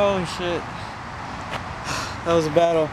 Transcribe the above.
Holy shit. That was a battle.